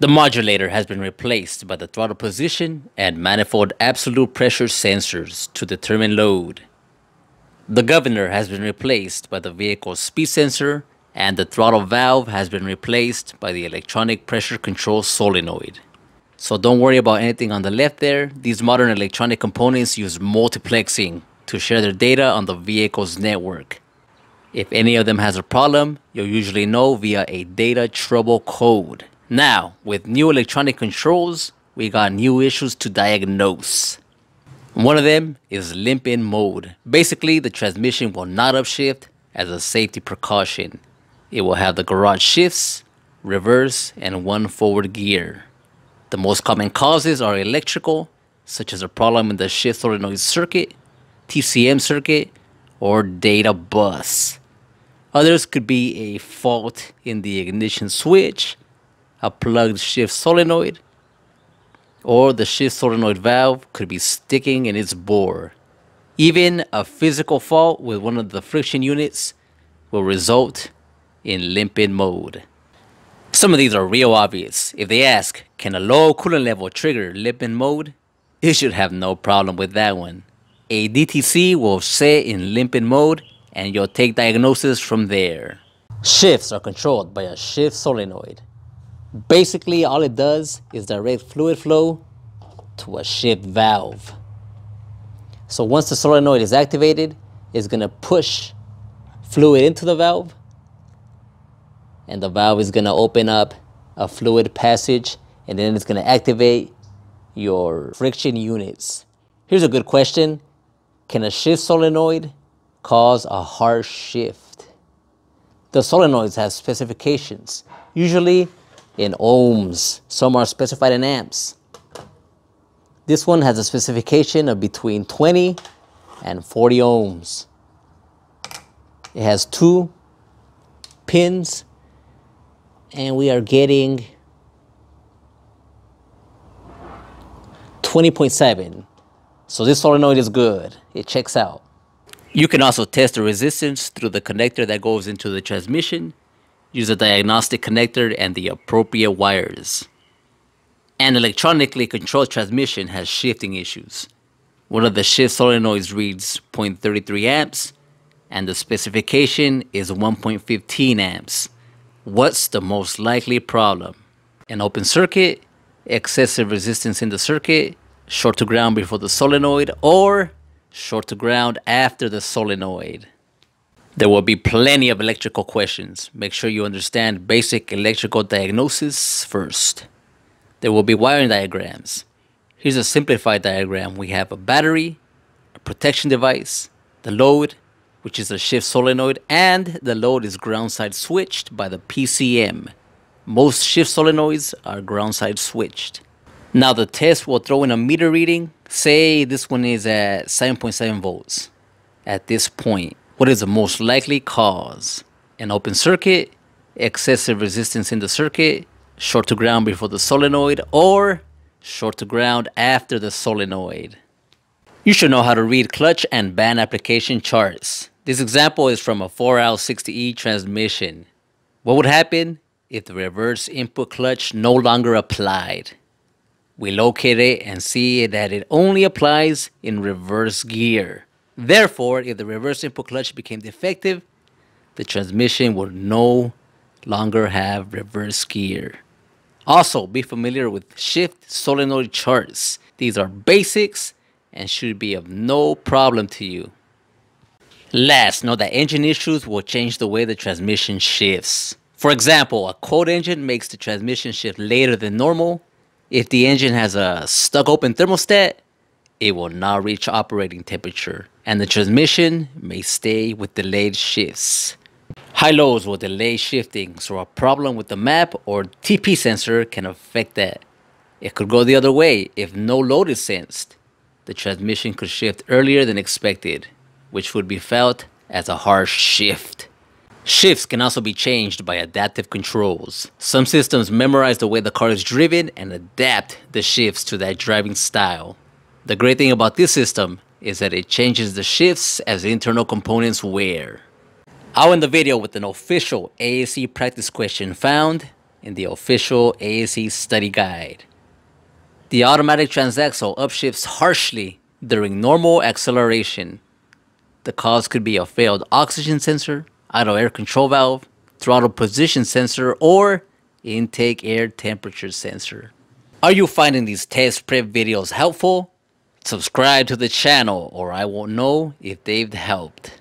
The modulator has been replaced by the throttle position and manifold absolute pressure sensors to determine load. The governor has been replaced by the vehicle's speed sensor and the throttle valve has been replaced by the electronic pressure control solenoid. So don't worry about anything on the left there. These modern electronic components use multiplexing to share their data on the vehicle's network. If any of them has a problem, you'll usually know via a data trouble code. Now, with new electronic controls, we got new issues to diagnose. One of them is limp in mode. Basically, the transmission will not upshift as a safety precaution. It will have the garage shifts, reverse, and one forward gear. The most common causes are electrical, such as a problem in the shift solenoid circuit, TCM circuit, or data bus. Others could be a fault in the ignition switch, a plugged shift solenoid, or the shift solenoid valve could be sticking in its bore. Even a physical fault with one of the friction units will result in limp-in mode. Some of these are real obvious. If they ask, can a low coolant level trigger limp-in mode? You should have no problem with that one. A DTC will set in limp-in mode and you'll take diagnosis from there. Shifts are controlled by a shift solenoid. Basically, all it does is direct fluid flow to a shift valve. So once the solenoid is activated, it's going to push fluid into the valve and the valve is going to open up a fluid passage and then it's going to activate your friction units. Here's a good question. Can a shift solenoid cause a harsh shift? The solenoids have specifications, usually in ohms. Some are specified in amps. This one has a specification of between 20 and 40 ohms. It has two pins and we are getting 20.7. So this solenoid is good. It checks out. You can also test the resistance through the connector that goes into the transmission. Use a diagnostic connector and the appropriate wires. An electronically controlled transmission has shifting issues. One of the shift solenoids reads 0.33 amps and the specification is 1.15 amps. What's the most likely problem? An open circuit, excessive resistance in the circuit, short to ground before the solenoid, or short to ground after the solenoid. There will be plenty of electrical questions. Make sure you understand basic electrical diagnosis first. There will be wiring diagrams. Here's a simplified diagram. We have a battery, a protection device, the load, which is a shift solenoid, and the load is ground side switched by the PCM. Most shift solenoids are ground side switched. Now the test will throw in a meter reading. Say this one is at 7.7 volts. At this point, what is the most likely cause? An open circuit, excessive resistance in the circuit, short to ground before the solenoid, or short to ground after the solenoid. You should know how to read clutch and band application charts. This example is from a 4L60E transmission. What would happen if the reverse input clutch no longer applied? We locate it and see that it only applies in reverse gear. Therefore, if the reverse input clutch became defective, the transmission would no longer have reverse gear. Also, be familiar with shift solenoid charts. These are basics and should be of no problem to you. Last, know that engine issues will change the way the transmission shifts. For example, a cold engine makes the transmission shift later than normal. If the engine has a stuck open thermostat, it will not reach operating temperature, and the transmission may stay with delayed shifts. High lows will delay shifting, so a problem with the map or TP sensor can affect that. It could go the other way if no load is sensed the transmission could shift earlier than expected, which would be felt as a harsh shift. Shifts can also be changed by adaptive controls. Some systems memorize the way the car is driven and adapt the shifts to that driving style. The great thing about this system is that it changes the shifts as the internal components wear. I'll end the video with an official ASE practice question found in the official ASE study guide. The automatic transaxle upshifts harshly during normal acceleration. The cause could be a failed oxygen sensor, idle air control valve, throttle position sensor, or intake air temperature sensor. Are you finding these test prep videos helpful? Subscribe to the channel or I won't know if they've helped.